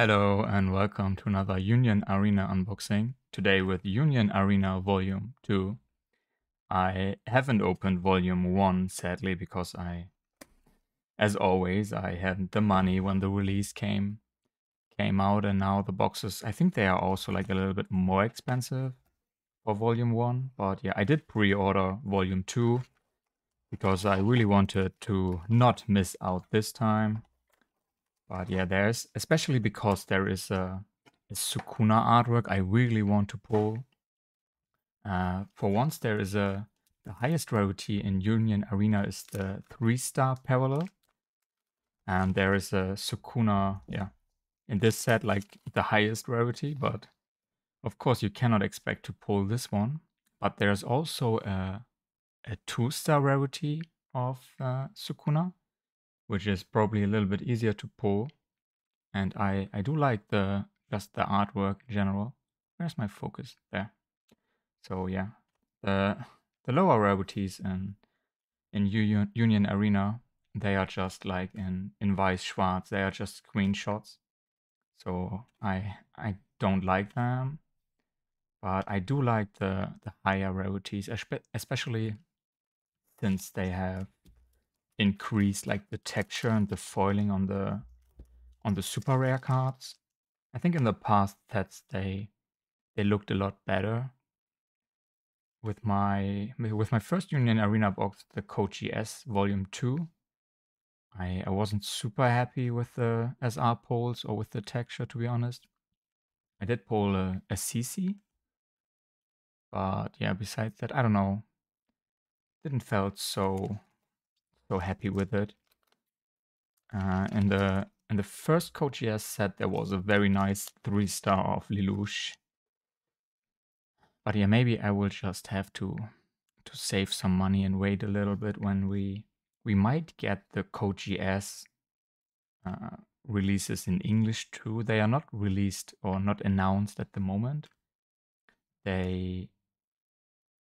Hello and welcome to another Union Arena unboxing. Today with Union Arena Volume 2. I haven't opened Volume 1 sadly because I, as always, I hadn't the money when the release came came out and now the boxes, I think they are also like a little bit more expensive for Volume 1. But yeah, I did pre-order Volume 2 because I really wanted to not miss out this time but yeah, there's especially because there is a, a Sukuna artwork I really want to pull. Uh, for once, there is a the highest rarity in Union Arena is the three star parallel, and there is a Sukuna. Yeah, in this set, like the highest rarity, but of course you cannot expect to pull this one. But there's also a a two star rarity of uh, Sukuna which is probably a little bit easier to pull. And I, I do like the just the artwork in general. Where's my focus? There. So yeah, the the lower rarities in in Union, Arena, they are just like in in Weiss Schwarz. They are just screenshots. So I I don't like them, but I do like the the higher rarities, especially since they have increase like the texture and the foiling on the on the super rare cards. I think in the past sets they they looked a lot better. With my with my first Union Arena box, the Code Geass Volume 2, I, I wasn't super happy with the SR pulls or with the texture to be honest. I did pull a, a CC, but yeah, besides that, I don't know. Didn't felt so so happy with it. Uh, in the in the first Code Geass set, there was a very nice three star of Lelouch. But yeah, maybe I will just have to to save some money and wait a little bit when we we might get the Code Geass uh, releases in English too. They are not released or not announced at the moment. They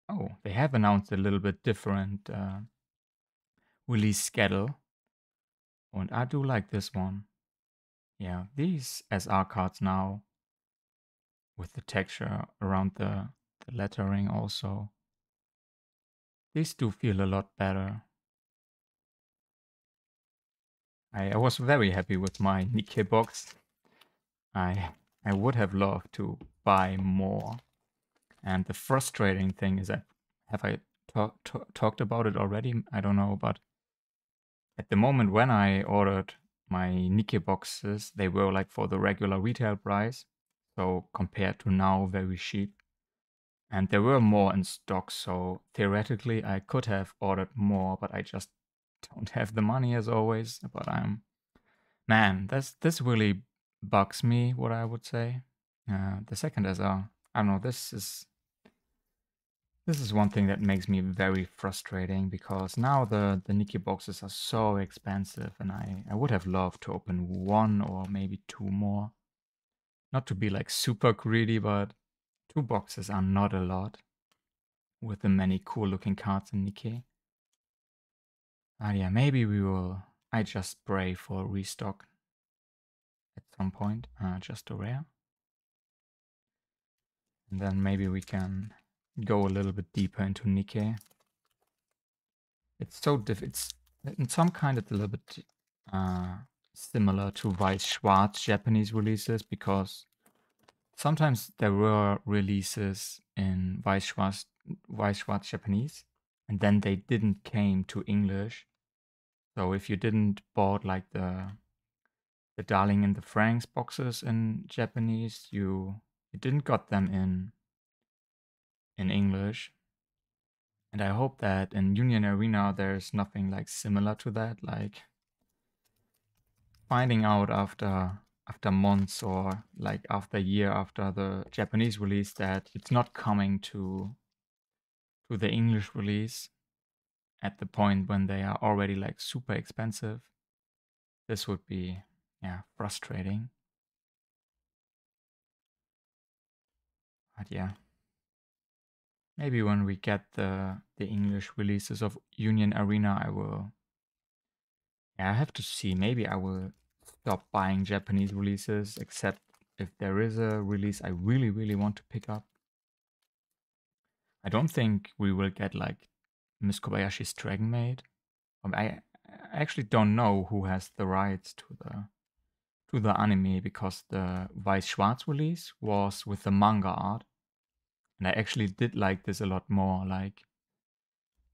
oh they have announced a little bit different uh, release schedule. Oh, and I do like this one. Yeah, these SR cards now with the texture around the, the lettering also. These do feel a lot better. I, I was very happy with my Nikke box. I I would have loved to buy more. And the frustrating thing is that have I talk, talk, talked about it already? I don't know, but at the moment when I ordered my Nikke boxes, they were like for the regular retail price. So compared to now, very cheap. And there were more in stock, so theoretically I could have ordered more, but I just don't have the money as always. But I'm, man, this this really bugs me. What I would say. Uh, the second SR, I don't know. This is this is one thing that makes me very frustrating because now the, the Nikke boxes are so expensive and I, I would have loved to open one or maybe two more. Not to be like super greedy, but two boxes are not a lot with the many cool looking cards in Nikke. Ah yeah, maybe we will, I just pray for restock at some point, uh, just a rare. And then maybe we can go a little bit deeper into Nikke. It's so diff. It's in some kind it's a little bit uh, similar to Weiss Schwarz Japanese releases because sometimes there were releases in Weiss Schwarz, Weiss Schwarz Japanese and then they didn't came to English. So if you didn't bought like the the Darling in the Franxx boxes in Japanese, you you didn't got them in in English. And I hope that in Union Arena there's nothing like similar to that, like finding out after after months or like after a year after the Japanese release that it's not coming to to the English release at the point when they are already like super expensive. This would be yeah, frustrating. But yeah. Maybe when we get the the English releases of Union Arena, I will. Yeah, I have to see. Maybe I will stop buying Japanese releases, except if there is a release I really, really want to pick up. I don't think we will get like Miss Kobayashi's Dragon Maid. Um, I, I actually don't know who has the rights to the to the anime because the Weiss Schwarz release was with the manga art. And I actually did like this a lot more. Like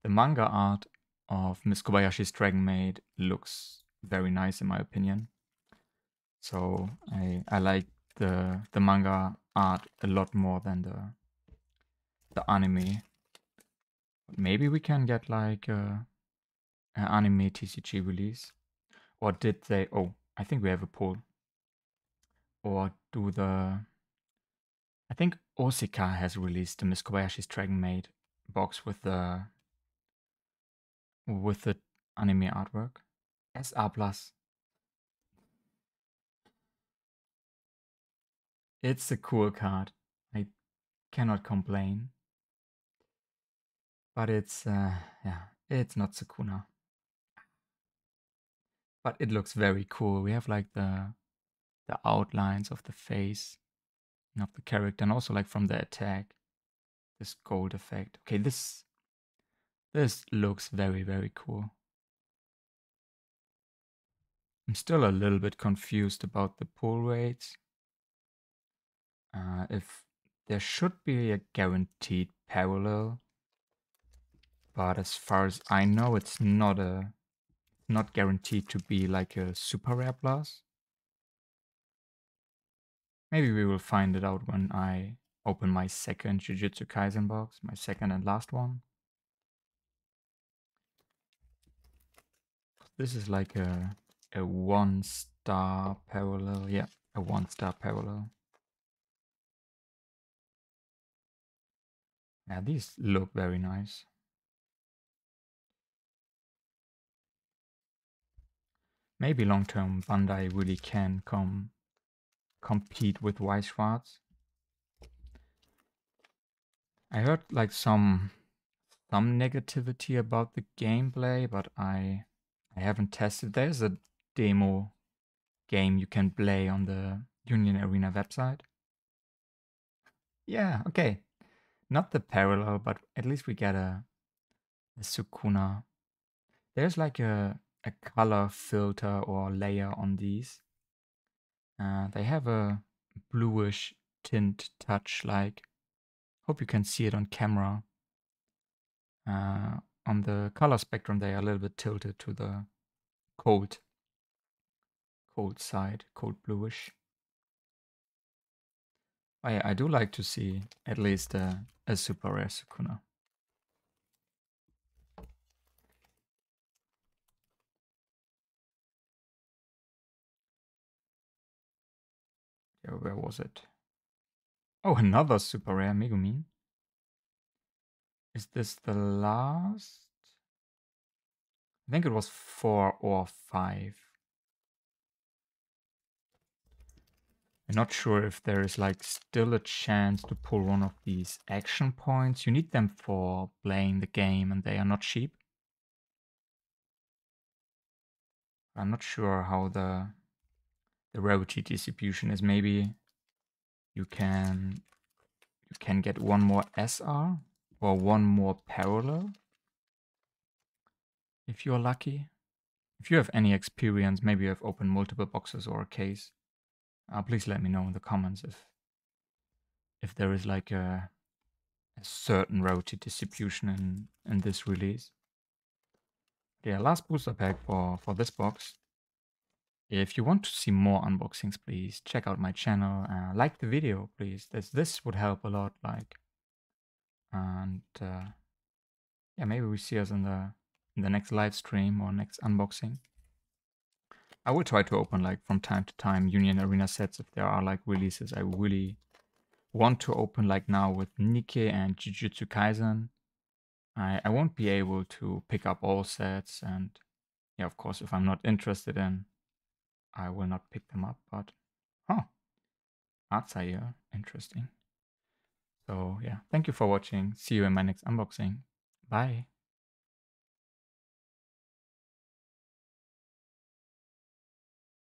the manga art of Miss Kobayashi's Dragon Maid looks very nice in my opinion. So I I like the the manga art a lot more than the the anime. Maybe we can get like a, an anime TCG release. Or did they oh I think we have a poll. Or do the I think Osika has released the Miss Kobayashi's Dragon Maid box with the with the anime artwork. SR plus. It's a cool card. I cannot complain. But it's uh yeah, it's not Sukuna. But it looks very cool. We have like the the outlines of the face of the character and also like from the attack. This gold effect. Okay, this this looks very, very cool. I'm still a little bit confused about the pull rates. Uh, if there should be a guaranteed parallel, but as far as I know, it's not a not guaranteed to be like a super rare plus. Maybe we will find it out when I open my second Jujutsu Kaisen box, my second and last one. This is like a a one star parallel. Yeah, a one star parallel. Yeah, these look very nice. Maybe long term Bandai really can come compete with Weiss Schwarz. I heard like some some negativity about the gameplay, but I I haven't tested. There's a demo game you can play on the Union Arena website. Yeah, okay. Not the parallel, but at least we get a, a Sukuna. There's like a, a color filter or layer on these. Uh, they have a bluish tint touch like. Hope you can see it on camera. Uh, on the color spectrum, they are a little bit tilted to the cold cold side, cold bluish. I, I do like to see at least a, a super rare Sukuna. Yeah, where was it? Oh, another super rare Megumi. Is this the last? I think it was four or five. I'm not sure if there is like still a chance to pull one of these action points. You need them for playing the game and they are not cheap. I'm not sure how the the rarity distribution is. Maybe you can you can get one more SR or one more parallel if you're lucky. If you have any experience, maybe you have opened multiple boxes or a case uh, please let me know in the comments if if there is like a, a certain rarity distribution in in this release. Yeah, last booster pack for for this box. If you want to see more unboxings, please check out my channel. Uh, like the video, please. This this would help a lot. Like, and uh, yeah, maybe we see us in the in the next live stream or next unboxing. I will try to open like from time to time Union Arena sets if there are like releases I really want to open like now with Nikke and Jujutsu Kaisen. I, I won't be able to pick up all sets and yeah, of course, if I'm not interested in, I will not pick them up, but huh, Atsaya, uh, interesting. So yeah, thank you for watching. See you in my next unboxing. Bye.